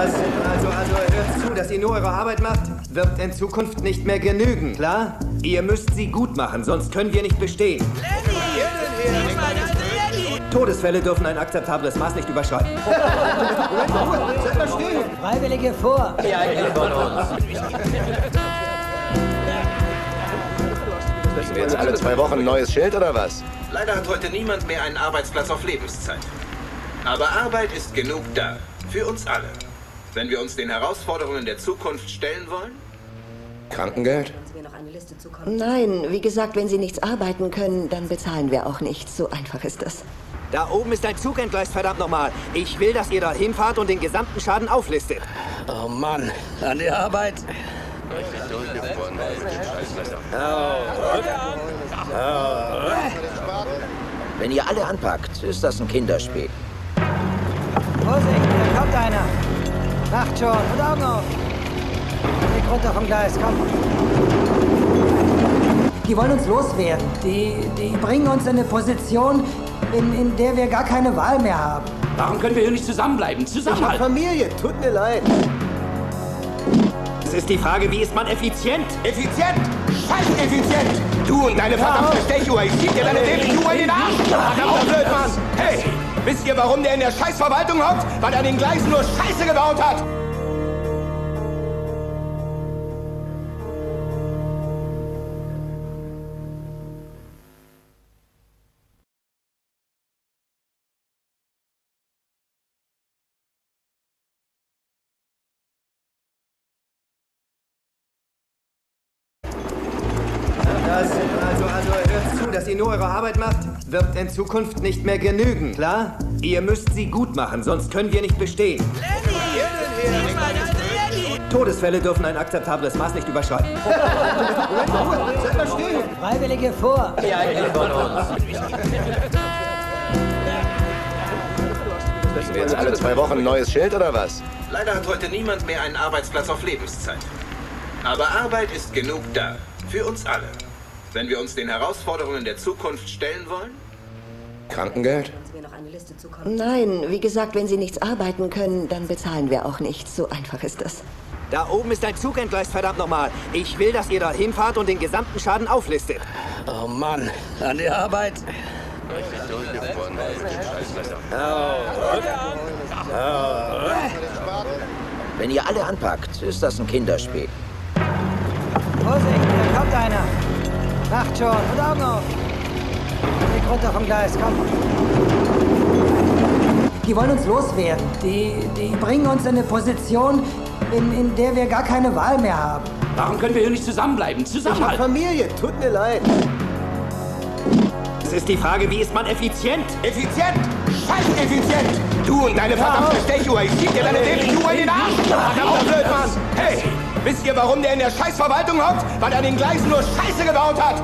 Was? Also, also hört zu, dass ihr nur eure Arbeit macht, wird in Zukunft nicht mehr genügen, klar? Ihr müsst sie gut machen, sonst können wir nicht bestehen. Todesfälle dürfen ein akzeptables Maß nicht überschreiten. Seid mal still. Freiwillige vor. Müssen wir jetzt alle zwei Wochen ein neues Schild oder was? Leider hat heute niemand mehr einen Arbeitsplatz auf Lebenszeit. Aber Arbeit ist genug da. Für uns alle. Wenn wir uns den Herausforderungen der Zukunft stellen wollen, Krankengeld? Nein, wie gesagt, wenn Sie nichts arbeiten können, dann bezahlen wir auch nichts. So einfach ist das. Da oben ist ein Zug entgleist, verdammt nochmal. Ich will, dass ihr da hinfahrt und den gesamten Schaden auflistet. Oh Mann, an die Arbeit. Wenn ihr alle anpackt, ist das ein Kinderspiel. Vorsicht, da kommt einer. Macht schon und Augen auf. Leg runter vom Gleis, komm. Die wollen uns loswerden. Die, die bringen uns in eine Position, in, in der wir gar keine Wahl mehr haben. Warum können wir hier nicht zusammenbleiben? Zusammenhalten. Familie, tut mir leid. Es ist die Frage, wie ist man effizient? Effizient! Scheiß effizient! Du und deine verdammte Stechuhr, ich schieb dir deine dämliche Uhr in den Arsch! Verdammter Blödmann! Hey! Wisst ihr, warum der in der Scheißverwaltung hockt? Weil er den Gleisen nur Scheiße gebaut hat! Das, also, hört zu, dass ihr nur eure Arbeit macht, wird in Zukunft nicht mehr genügen, klar? Ihr müsst sie gut machen, sonst können wir nicht bestehen. Todesfälle dürfen ein akzeptables Maß nicht überschreiten. Seid mal still. Freiwillige vor. Müssen wir jetzt alle zwei Wochen ein neues Schild oder was? leider hat heute niemand mehr einen Arbeitsplatz auf Lebenszeit. Aber Arbeit ist genug da. Für uns alle. Wenn wir uns den Herausforderungen der Zukunft stellen wollen, Krankengeld? Nein, wie gesagt, wenn Sie nichts arbeiten können, dann bezahlen wir auch nichts. So einfach ist das. Da oben ist ein Zug entgleist, verdammt nochmal. Ich will, dass ihr da hinfahrt und den gesamten Schaden auflistet. Oh Mann, an die Arbeit. Wenn ihr alle anpackt, ist das ein Kinderspiel. Vorsicht, da kommt einer. Macht schon und Augen auf. Leg runter vom Gleis, komm. Die wollen uns loswerden. Die, die bringen uns in eine Position, in, in der wir gar keine Wahl mehr haben. Warum können wir hier nicht zusammenbleiben? Zusammenhalten. Familie, tut mir leid. Es ist die Frage, wie ist man effizient? Effizient! Scheiß effizient! Du und deine verdammte Stechuhr, ich schieb dir deine dämliche Uhr in den Arsch! Verdammter Blödmann! Hey! Wisst ihr, warum der in der Scheißverwaltung hockt? Weil er an den Gleisen nur Scheiße gebaut hat!